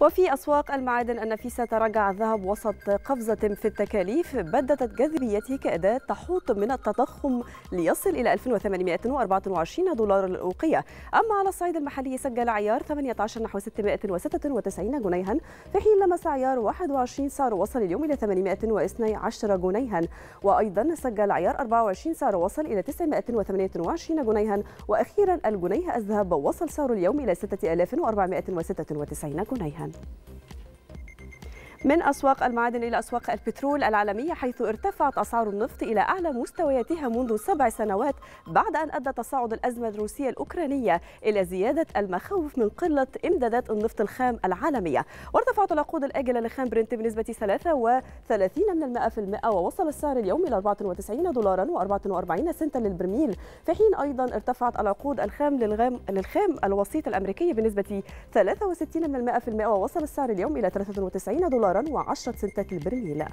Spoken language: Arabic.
وفي أسواق المعادن النفيسة تراجع الذهب وسط قفزة في التكاليف. بددت جاذبيته كأداة تحوط من التضخم ليصل إلى 1824 دولار للأوقية أما على الصعيد المحلي سجل عيار 18 نحو 696 جنيها في حين لمس عيار 21 سعر وصل اليوم إلى 812 جنيها. وأيضا سجل عيار 24 سعر وصل إلى 928 جنيها. وأخيرا الجنيه الذهب وصل سعره اليوم إلى 6496 جنيها. Amen. من أسواق المعادن إلى أسواق البترول العالمية حيث ارتفعت أسعار النفط إلى أعلى مستوياتها منذ سبع سنوات بعد أن أدى تصاعد الأزمة الروسية الأوكرانية إلى زيادة المخاوف من قلة إمدادات النفط الخام العالمية. وارتفعت العقود الآجلة لخام برنت بنسبة 33 من المائة في المئة ووصل السعر اليوم إلى 94 دولارا و44 سنتا للبرميل. في حين أيضا ارتفعت العقود الخام للغام للخام الوسيط الأمريكي بنسبة 63 من المائة في المئة ووصل السعر اليوم إلى 93 دولارا. و10 سنتات البرميل.